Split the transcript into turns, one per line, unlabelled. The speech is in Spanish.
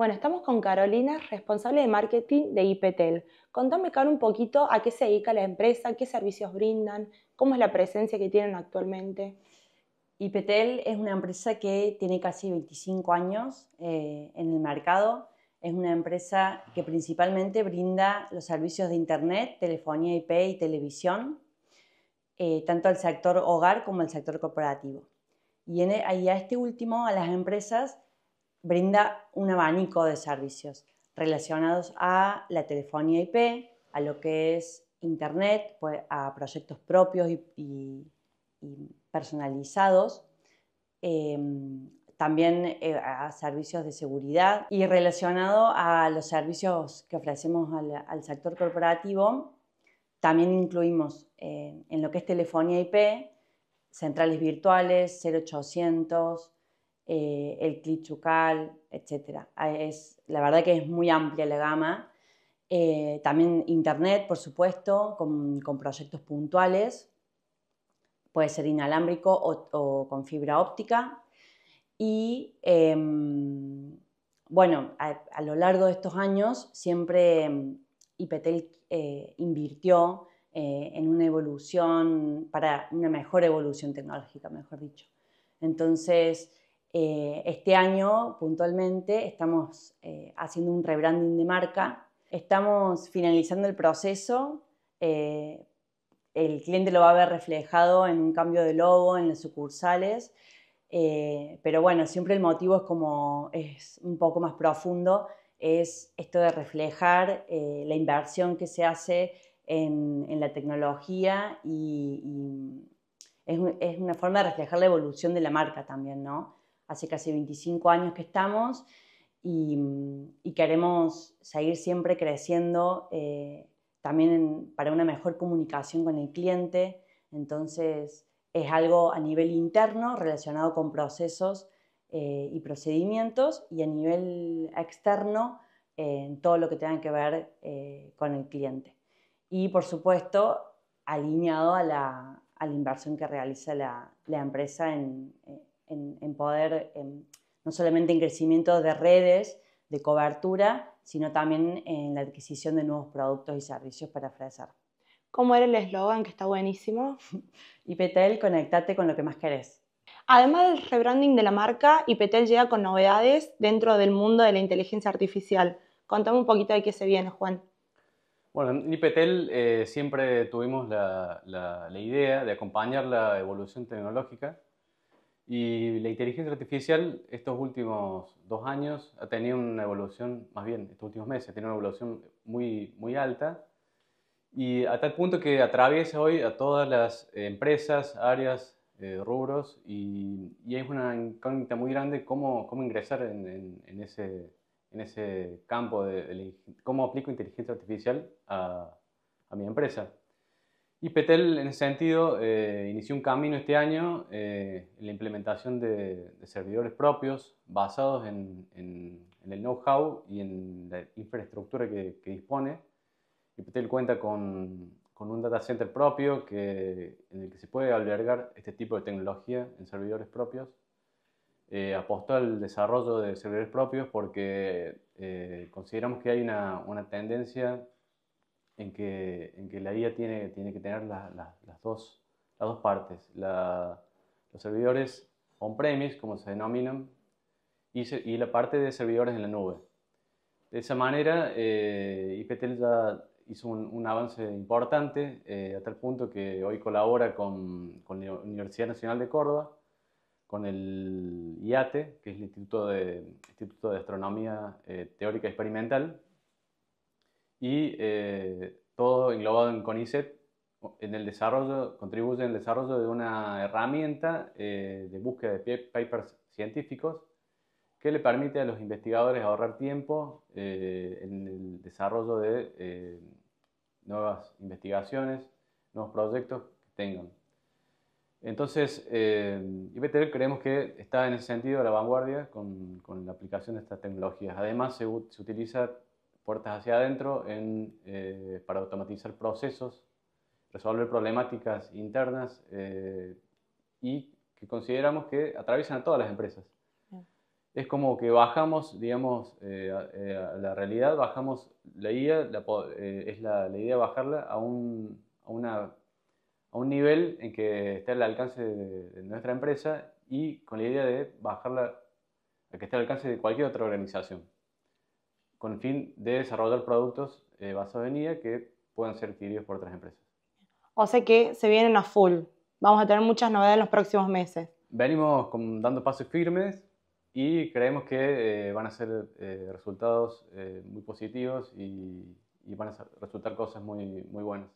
Bueno, estamos con Carolina, responsable de marketing de IPTEL. Contame, Caro, un poquito a qué se dedica la empresa, qué servicios brindan, cómo es la presencia que tienen actualmente.
IPTEL es una empresa que tiene casi 25 años eh, en el mercado. Es una empresa que principalmente brinda los servicios de Internet, telefonía IP y televisión, eh, tanto al sector hogar como al sector corporativo. Y, en, y a este último, a las empresas, brinda un abanico de servicios relacionados a la telefonía IP, a lo que es Internet, pues, a proyectos propios y, personalizados, em, también eh, a servicios de seguridad y relacionado a los servicios que ofrecemos al, sector corporativo, también incluimos eh, en lo que es telefonía IP, centrales virtuales, 0800, eh, el clichucal, etc. Ah, es, la verdad que es muy amplia la gama. Eh, también Internet, por supuesto, con, proyectos puntuales. Puede ser inalámbrico o, con fibra óptica. Y em, bueno, a, lo largo de estos años siempre em, IPTEL eh, invirtió en una evolución, para una mejor evolución tecnológica, mejor dicho. Entonces, eh, este año, puntualmente, estamos eh, haciendo un rebranding de marca. Estamos finalizando el proceso. Eh, el cliente lo va a ver reflejado en un cambio de logo en las sucursales. pero bueno, siempre el motivo es como es un poco más profundo, es esto de reflejar la inversión que se hace en, la tecnología y, es, es, una forma de reflejar la evolución de la marca también, ¿no? Hace casi 25 años que estamos y, queremos seguir siempre creciendo eh, también para una mejor comunicación con el cliente. Entonces es algo a nivel interno relacionado con procesos eh, y procedimientos y a nivel externo eh, en todo lo que tenga que ver con el cliente. Y por supuesto alineado a la, inversión que realiza la, empresa en, en, poder, em, no solamente en crecimiento de redes, de cobertura, sino también en la adquisición de nuevos productos y servicios para ofrecer.
¿Cómo era el eslogan que está buenísimo?
IPTEL, conectate con lo que más querés.
Además del rebranding de la marca, IPTEL llega con novedades dentro del mundo de la inteligencia artificial. Contame un poquito de qué se viene, Juan.
Bueno, en IPTEL eh, siempre tuvimos la, la, idea de acompañar la evolución tecnológica y la inteligencia artificial estos últimos dos años ha tenido una evolución, más bien estos últimos meses, ha tenido una evolución muy, muy alta y a tal punto que atraviesa hoy a todas las empresas, áreas, eh, rubros y, y, es una incógnita muy grande cómo, cómo ingresar en, en, ese, en ese campo de, cómo aplico inteligencia artificial a, a mi empresa. Y Petel, en ese sentido, eh, inició un camino este año eh, en la implementación de, servidores propios basados en, el know-how y en la infraestructura que, dispone. Y Petel cuenta con, un data center propio que, en el que se puede albergar este tipo de tecnología en servidores propios. Eh, apostó al desarrollo de servidores propios porque consideramos que hay una, una tendencia en que, en que la IA tiene, tiene que tener las, dos, las dos partes. los servidores on-premise, como se denominan, y, y, la parte de servidores en la nube. De esa manera, eh, IPTEL ya hizo un, avance importante, eh, a tal punto que hoy colabora con, con, la Universidad Nacional de Córdoba, con el IATE, que es el Instituto de, Instituto de Astronomía eh, Teórica Experimental, y eh, todo englobado en CONICET, en el desarrollo, contribuye el desarrollo de una herramienta eh, de búsqueda de papers científicos que le permite a los investigadores ahorrar tiempo eh, en el desarrollo de nuevas investigaciones, nuevos proyectos que tengan. Entonces, eh, creemos que está en ese sentido a la vanguardia con, con la aplicación de estas tecnologías. Además, se, se utiliza puertas hacia adentro eh, para automatizar procesos, resolver problemáticas internas eh, y que consideramos que atraviesan a todas las empresas. es como que bajamos, digamos, eh, a, la realidad, bajamos la IA, es la, la, idea bajarla a un, a, una, a un nivel en que esté al alcance de, nuestra empresa y con la idea de bajarla a que esté al alcance de cualquier otra organización, con el fin de desarrollar productos basados en IA que puedan ser adquiridos por otras empresas.
O sea que se vienen a full. Vamos a tener muchas novedades en los próximos meses.
Venimos dando pasos firmes y creemos que eh, van a ser eh, resultados eh, muy positivos y, y, van a resultar cosas muy, muy buenas.